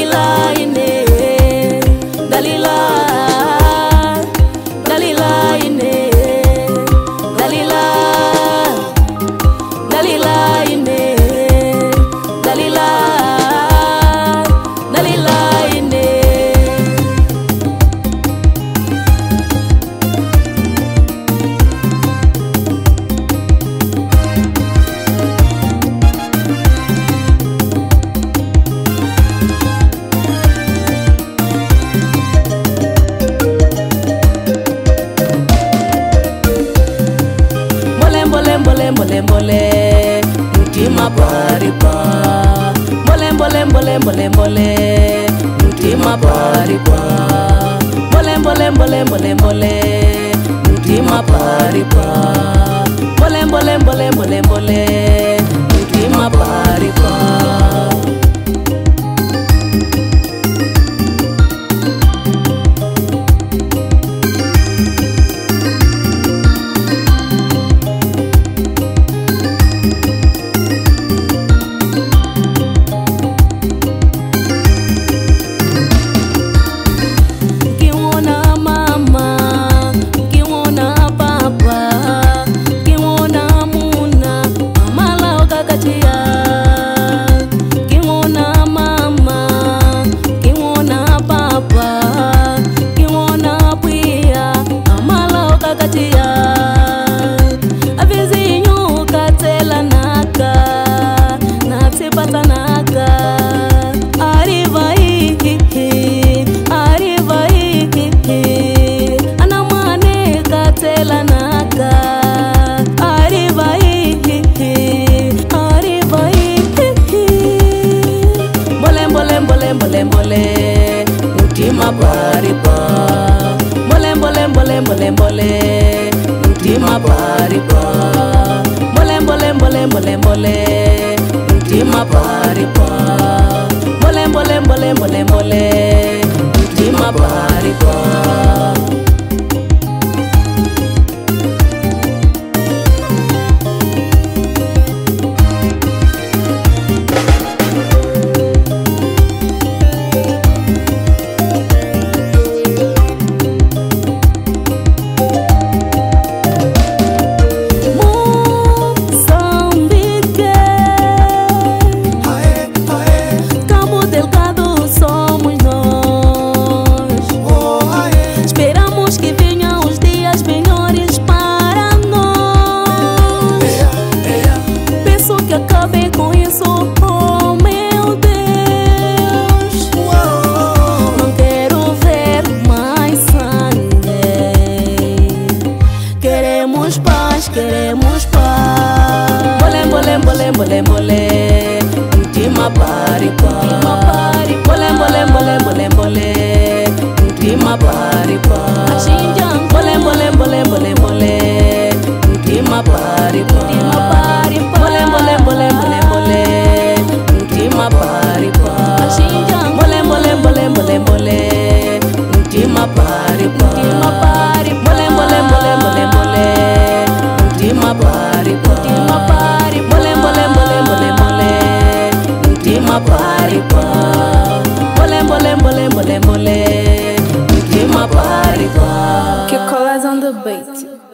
lying. paripa mbole mbole mbole mbole mbole mutima paripa mbole mbole mbole mbole mbole mutima paripa mbole mbole mbole mbole mbole paripa mole mole mole mole mole mutima paripa que acabe com isso, oh meu Deus. Não quero ver mais sangue. Queremos paz, queremos paz. Bolem, bolem, bolem, bolem, bolem. my body, mapari mole mole mole mole mole ndi mapari pa mole mole mole mole mole ndi mapari pa Kick on the beat